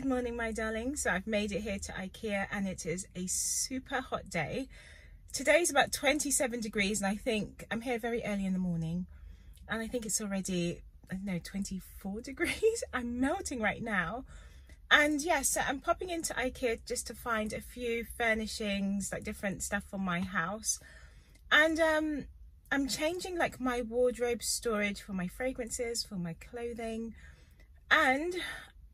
good morning my darling. So I've made it here to Ikea and it is a super hot day. Today's about 27 degrees and I think I'm here very early in the morning and I think it's already, I don't know, 24 degrees. I'm melting right now. And yes, so I'm popping into Ikea just to find a few furnishings, like different stuff for my house. And um, I'm changing like my wardrobe storage for my fragrances, for my clothing. And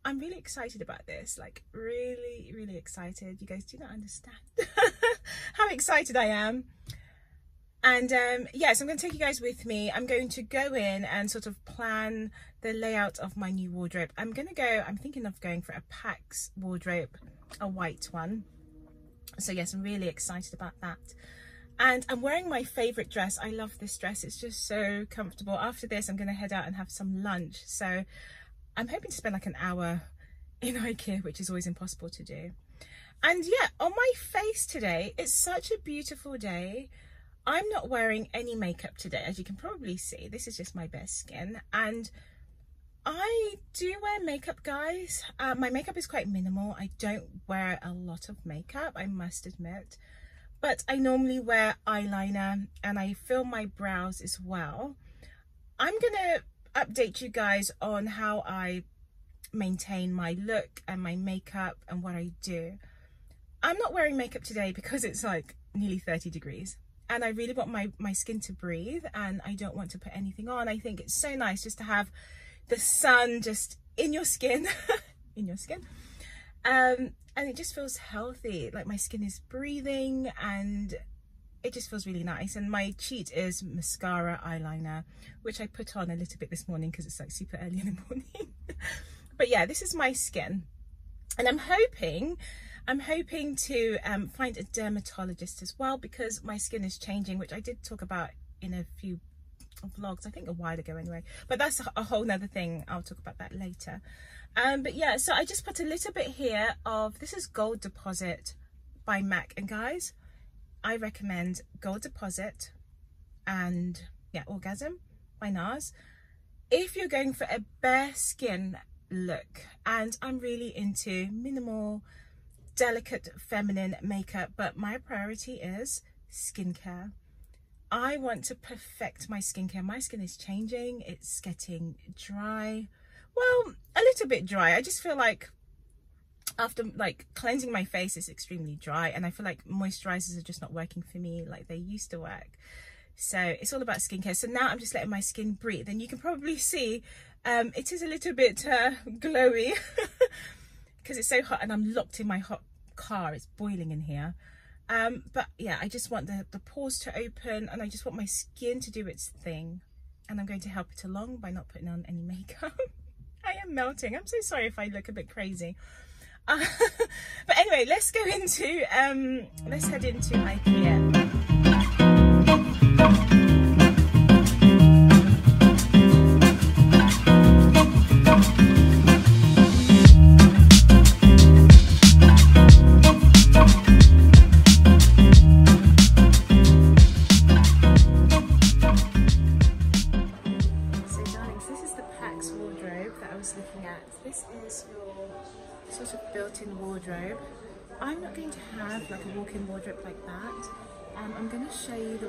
I'm really excited about this, like really, really excited. You guys do not understand how excited I am. And um, yes, yeah, so I'm going to take you guys with me. I'm going to go in and sort of plan the layout of my new wardrobe. I'm going to go, I'm thinking of going for a Pax wardrobe, a white one. So yes, I'm really excited about that. And I'm wearing my favorite dress. I love this dress. It's just so comfortable. After this, I'm going to head out and have some lunch. So I'm hoping to spend like an hour in Ikea, which is always impossible to do. And yeah, on my face today, it's such a beautiful day. I'm not wearing any makeup today, as you can probably see. This is just my bare skin. And I do wear makeup, guys. Uh, my makeup is quite minimal. I don't wear a lot of makeup, I must admit. But I normally wear eyeliner and I fill my brows as well. I'm going to update you guys on how I maintain my look and my makeup and what I do. I'm not wearing makeup today because it's like nearly 30 degrees and I really want my, my skin to breathe and I don't want to put anything on. I think it's so nice just to have the sun just in your skin, in your skin. Um, and it just feels healthy. Like my skin is breathing and it just feels really nice. And my cheat is mascara eyeliner, which I put on a little bit this morning because it's like super early in the morning. but yeah, this is my skin. And I'm hoping I'm hoping to um, find a dermatologist as well because my skin is changing, which I did talk about in a few vlogs, I think a while ago anyway. But that's a whole nother thing. I'll talk about that later. Um, but yeah, so I just put a little bit here of, this is Gold Deposit by MAC. And guys, I recommend Gold Deposit and yeah, Orgasm by NARS. If you're going for a bare skin look, and I'm really into minimal, delicate feminine makeup, but my priority is skincare. I want to perfect my skincare. My skin is changing. It's getting dry. Well, a little bit dry. I just feel like after like cleansing my face is extremely dry and I feel like moisturizers are just not working for me like they used to work. So it's all about skincare. So now I'm just letting my skin breathe and you can probably see um, it is a little bit uh, glowy because it's so hot and I'm locked in my hot car. It's boiling in here. Um, but yeah, I just want the, the pores to open and I just want my skin to do its thing. And I'm going to help it along by not putting on any makeup. I am melting. I'm so sorry if I look a bit crazy. But anyway, let's go into, um, let's head into Ikea.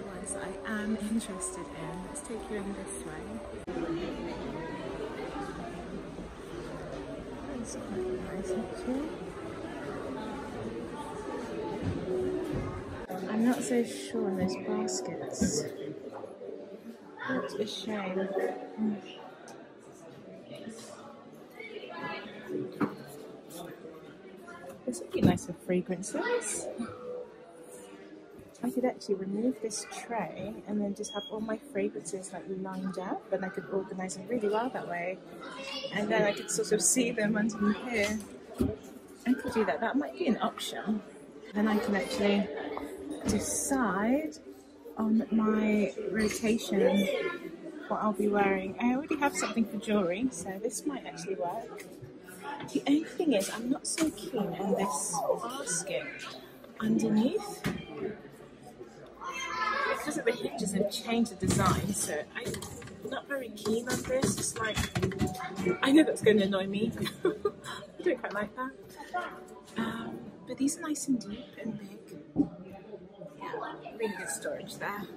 Ones I am interested in. Let's take you in this way. Quite nice actually. I'm not so sure on those baskets. That's a shame. Mm. This would be nice for fragrances. Could actually remove this tray and then just have all my fragrances like lined up and I could organize them really well that way. And then I could sort of see them underneath here. I could do that. That might be an option. Then I can actually decide on my rotation what I'll be wearing. I already have something for jewellery, so this might actually work. The only thing is, I'm not so keen on this basket underneath because of the hinges have changed the design, so I'm not very keen on this. It's like, I know that's going to annoy me. I don't quite like that. Um, but these are nice and deep and big. Yeah, really good storage there.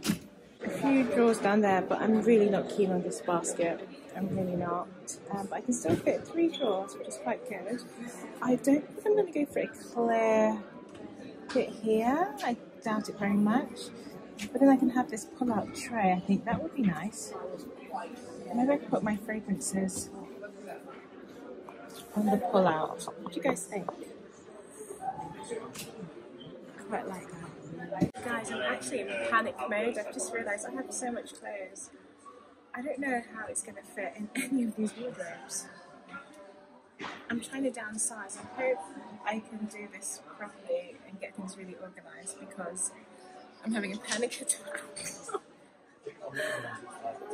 A few drawers down there, but I'm really not keen on this basket. I'm really not. Um, but I can still fit three drawers, which is quite good. I don't think I'm going to go for a clear bit here. I doubt it very much. But then I can have this pull-out tray. I think that would be nice. Maybe I could put my fragrances on the pull-out. What do you guys think? Quite like that. Guys, I'm actually in panic mode. I've just realised I have so much clothes. I don't know how it's going to fit in any of these wardrobes. I'm trying to downsize. I hope I can do this properly and get things really organised because I'm having a panic attack. oh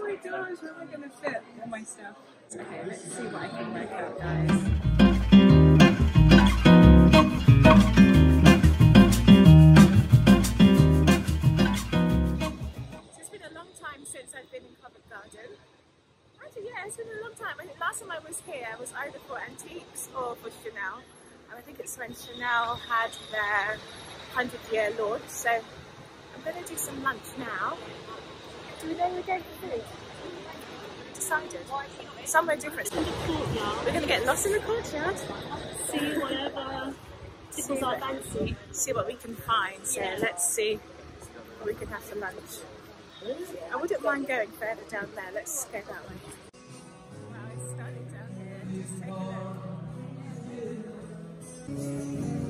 my gosh, how am I gonna fit all my stuff? Okay, let's see what I can work out, guys. It's been a long time since I've been in Covent Garden. Actually, yeah, it's been a long time. I think last time I was here was either for Antiques or for Chanel. And I think it's when Chanel had their 100 year launch. So I'm going to do some lunch now. Do we know we're going for food? Decided. Somewhere different. We're going to get lost in the courtyard. See whatever tickles our fancy. See what we can find. So Yeah. let's see what we can have for lunch. I wouldn't mind going further down there. Let's go that way. Wow, it's stunning down here. Just take a look.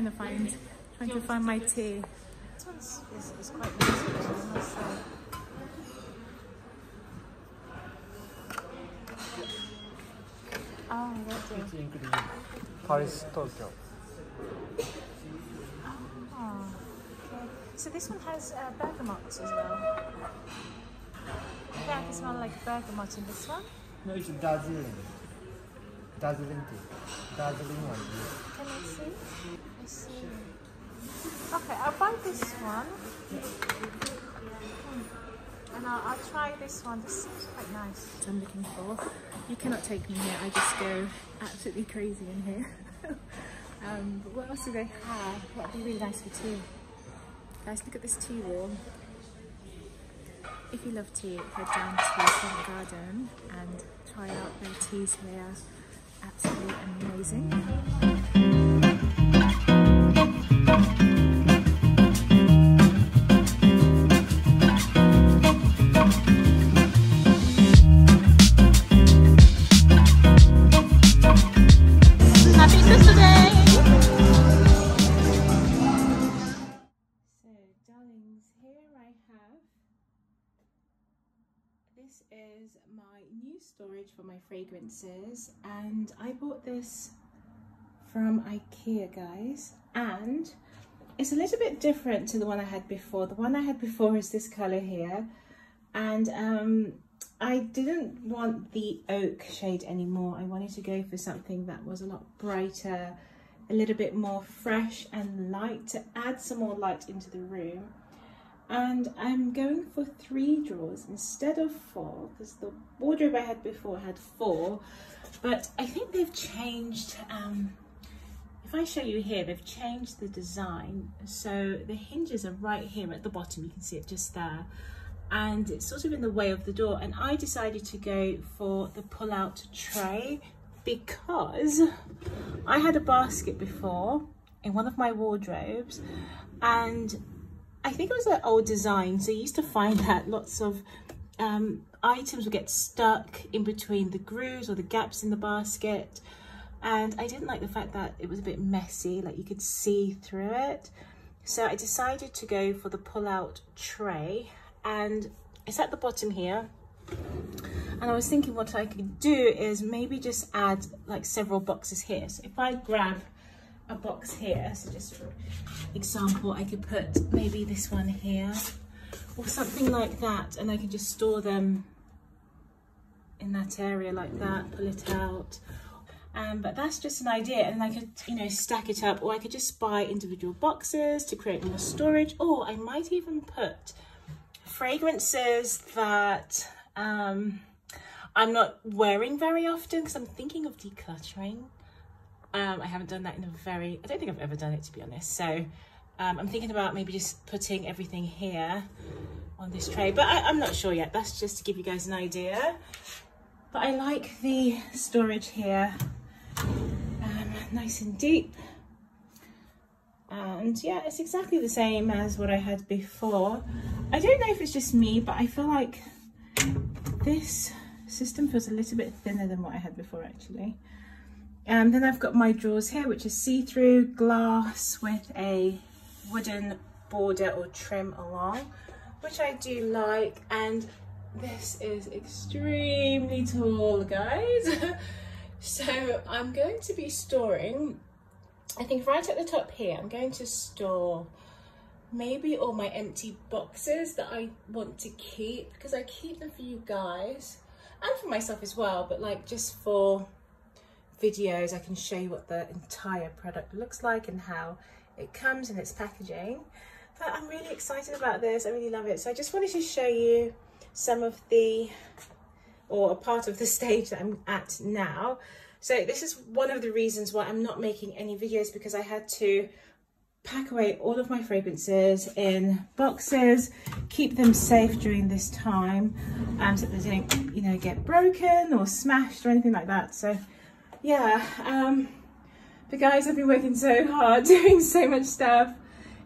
Trying to find, trying to find my tea. This one's is, is quite nice, I must say. Oh, that's it. including Paris, Tokyo. Oh, okay. So this one has uh, bergamots as well. Yeah, I can smell like bergamot in this one. No, it's dazzling. Dazzling tea. Dazzling one. Can I see? See. Okay, I'll buy this one. And I'll, I'll try this one. This seems quite nice. I'm looking for. You cannot take me here. I just go absolutely crazy in here. um, but what else do they have? What would be really nice for tea? Guys, look at this tea wall. If you love tea, head down to Covent Garden and try out their teas. They are absolutely amazing. Storage for my fragrances, and I bought this from IKEA, guys. And it's a little bit different to the one I had before. The one I had before is this colour here. And um, I didn't want the oak shade anymore. I wanted to go for something that was a lot brighter, a little bit more fresh and light to add some more light into the room. And I'm going for three drawers instead of four because the wardrobe I had before had four, but I think they've changed. Um, if I show you here, they've changed the design. So the hinges are right here at the bottom. You can see it just there and it's sort of in the way of the door and I decided to go for the pull-out tray because I had a basket before in one of my wardrobes and I think it was an old design so you used to find that lots of um, items would get stuck in between the grooves or the gaps in the basket. And I didn't like the fact that it was a bit messy like you could see through it. So I decided to go for the pull-out tray and it's at the bottom here. And I was thinking what I could do is maybe just add like several boxes here. So if I grab a box here so just for example I could put maybe this one here or something like that and I can just store them in that area like that pull it out um, but that's just an idea and I could you know stack it up or I could just buy individual boxes to create more storage or I might even put fragrances that um, I'm not wearing very often because I'm thinking of decluttering. Um, I haven't done that in a very, I don't think I've ever done it to be honest. So um, I'm thinking about maybe just putting everything here on this tray, but I, am not sure yet. That's just to give you guys an idea. But I like the storage here, um, nice and deep and yeah it's exactly the same as what I had before I don't know if it's just me but I feel like this system feels a little bit thinner than what I had before actually and um, then I've got my drawers here which is see-through glass with a wooden border or trim along which I do like. And this is extremely tall guys. So I'm going to be storing I think right at the top here, I'm going to store maybe all my empty boxes that I want to keep because I keep them for you guys and for myself as well, but like just for videos, I can show you what the entire product looks like and how it comes in its packaging. But I'm really excited about this. I really love it. So I just wanted to show you some of the, or a part of the stage that I'm at now. So this is one of the reasons why I'm not making any videos because I had to pack away all of my fragrances in boxes, keep them safe during this time um, so they don't, you know, get broken or smashed or anything like that. So yeah, um, but guys, I've been working so hard, doing so much stuff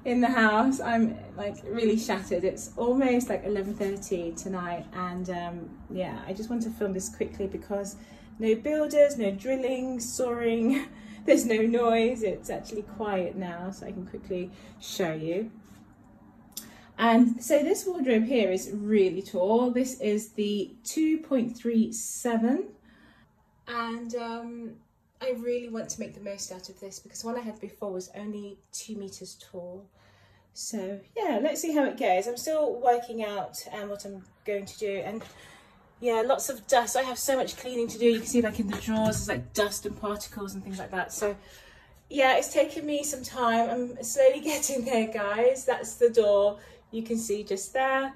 in the house. I'm like really shattered. It's almost like 11.30 tonight and um, yeah, I just want to film this quickly because no builders, no drilling, sawing, there's no noise. It's actually quiet now, so I can quickly show you. And so this wardrobe here is really tall. This is the 2.37 and um, I really want to make the most out of this because one I had before was only two meters tall. So yeah, let's see how it goes. I'm still working out um, what I'm going to do and yeah, lots of dust. I have so much cleaning to do. You can see like in the drawers, there's like dust and particles and things like that. So yeah, it's taken me some time. I'm slowly getting there, guys. That's the door you can see just there.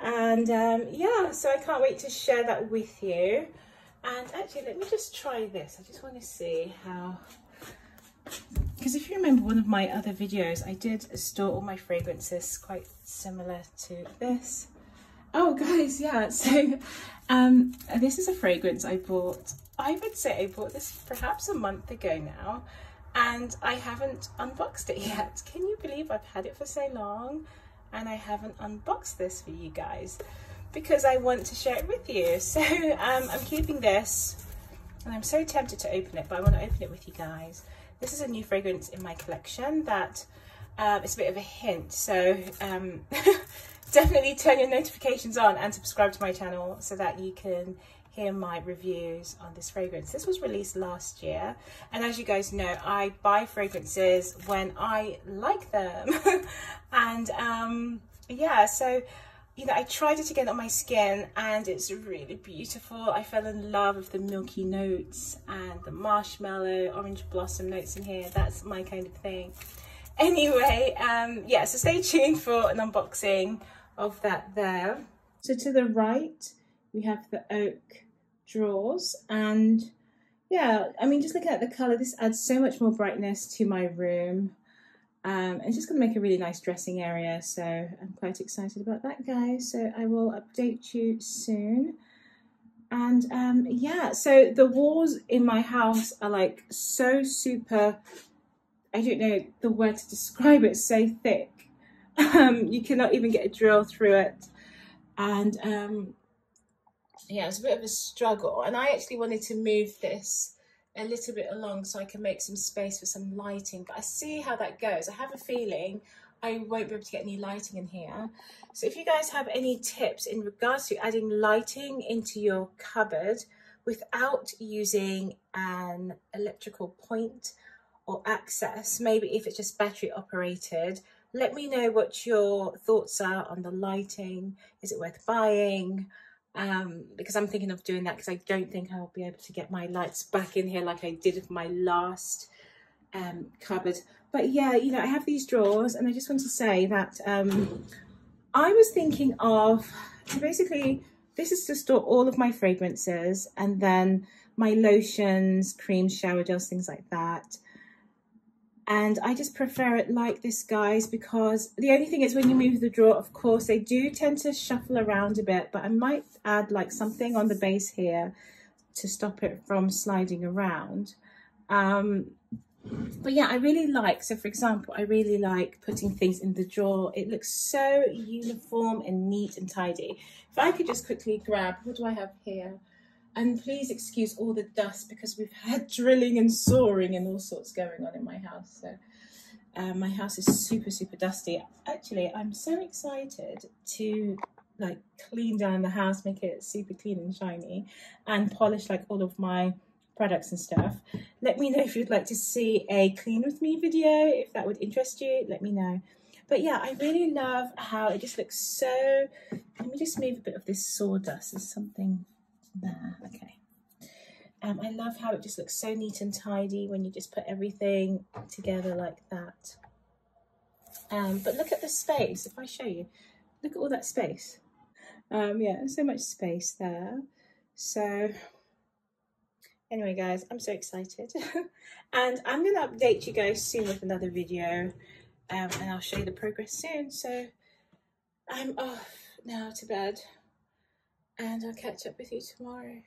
And um, yeah, so I can't wait to share that with you. And actually, let me just try this. I just want to see how, because if you remember one of my other videos, I did store all my fragrances quite similar to this. Oh guys, yeah, so um, this is a fragrance I bought, I would say I bought this perhaps a month ago now and I haven't unboxed it yet. Can you believe I've had it for so long and I haven't unboxed this for you guys because I want to share it with you. So um, I'm keeping this and I'm so tempted to open it, but I want to open it with you guys. This is a new fragrance in my collection that um, it's a bit of a hint. So um, definitely turn your notifications on and subscribe to my channel so that you can hear my reviews on this fragrance. This was released last year. And as you guys know, I buy fragrances when I like them. and um, yeah, so, you know, I tried it again on my skin and it's really beautiful. I fell in love with the milky notes and the marshmallow, orange blossom notes in here. That's my kind of thing. Anyway, um, yeah, so stay tuned for an unboxing of that there. So to the right, we have the oak drawers and yeah, I mean, just looking at the colour, this adds so much more brightness to my room. Um, it's just going to make a really nice dressing area, so I'm quite excited about that, guys. So I will update you soon. And um, yeah, so the walls in my house are like so super, I don't know the word to describe it, so thick. Um, you cannot even get a drill through it. And um, yeah, it was a bit of a struggle. And I actually wanted to move this a little bit along so I can make some space for some lighting. But I see how that goes. I have a feeling I won't be able to get any lighting in here. So if you guys have any tips in regards to adding lighting into your cupboard without using an electrical point or access, maybe if it's just battery operated, let me know what your thoughts are on the lighting. Is it worth buying? Um, because I'm thinking of doing that because I don't think I'll be able to get my lights back in here like I did with my last um, cupboard. But yeah, you know, I have these drawers and I just want to say that um, I was thinking of, so basically this is to store all of my fragrances and then my lotions, creams, shower gels, things like that and I just prefer it like this guys because the only thing is when you move the drawer of course they do tend to shuffle around a bit but I might add like something on the base here to stop it from sliding around. Um, but yeah I really like so for example I really like putting things in the drawer. It looks so uniform and neat and tidy. If I could just quickly grab what do I have here and please excuse all the dust because we've had drilling and sawing and all sorts going on in my house. So uh, my house is super, super dusty. Actually, I'm so excited to like clean down the house, make it super clean and shiny and polish like all of my products and stuff. Let me know if you'd like to see a clean with me video, if that would interest you, let me know. But yeah, I really love how it just looks so, let me just move a bit of this sawdust. There's something there, okay. Um, I love how it just looks so neat and tidy when you just put everything together like that. Um, but look at the space, if I show you, look at all that space. Um, yeah, so much space there. So anyway, guys, I'm so excited. and I'm going to update you guys soon with another video. Um, and I'll show you the progress soon. So I'm off now to bed and I'll catch up with you tomorrow.